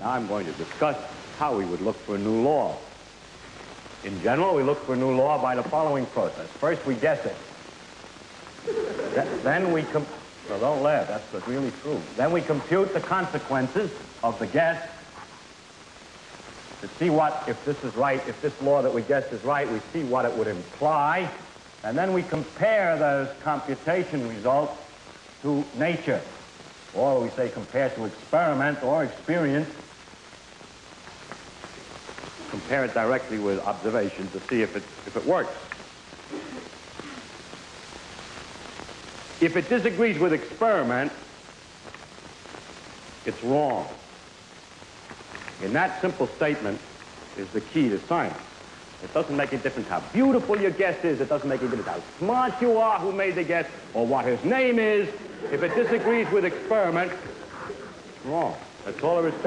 Now I'm going to discuss how we would look for a new law. In general, we look for a new law by the following process. First, we guess it. Th- then we com- no, don't laugh. That's really true. Then we compute the consequences of the guess to see what, if this is right, if this law that we guessed is right, we see what it would imply, and then we compare those computation results to nature, or we say compare to experiment or experience. Compare it directly with observation to see if it, if it works. If it disagrees with experiment, it's wrong. And that simple statement is the key to science. It doesn't make a difference how beautiful your guess is. It doesn't make a difference how smart you are who made the guess or what his name is. If it disagrees with experiment, it's wrong. That's all there is to it.